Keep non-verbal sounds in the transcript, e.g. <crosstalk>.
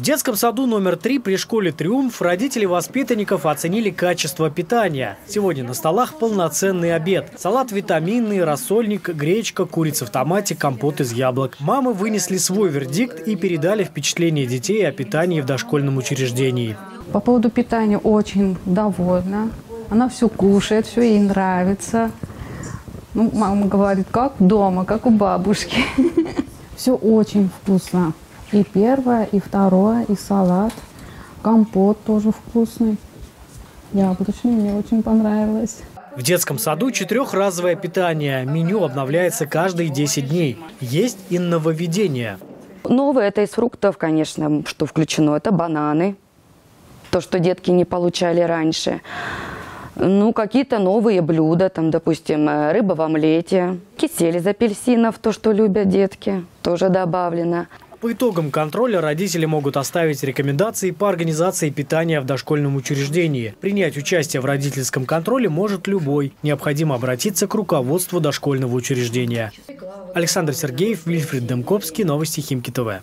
детском саду номер три при школе «Триумф» родители воспитанников оценили качество питания. Сегодня на столах полноценный обед. Салат витаминный, рассольник, гречка, курица в томате, компот из яблок. Мамы вынесли свой вердикт и передали впечатление детей о питании в дошкольном учреждении. По поводу питания очень довольна. Она все кушает, все ей нравится. Ну, мама говорит, как дома, как у бабушки. <laughs> Все очень вкусно. И первое, и второе, и салат. Компот тоже вкусный. Яблочный, мне очень понравилось. В детском саду четырехразовое питание. Меню обновляется каждые 10 дней. Есть и нововведения. Новое это из фруктов, конечно, что включено. Это бананы. То, что детки не получали раньше. Ну, какие-то новые блюда, там, допустим, э, рыба в омлете, кисель из апельсинов, то, что любят детки, тоже добавлено. По итогам контроля родители могут оставить рекомендации по организации питания в дошкольном учреждении. Принять участие в родительском контроле может любой. Необходимо обратиться к руководству дошкольного учреждения. Александр Сергеев, Вильфрид Демкопский, Новости Химки ТВ.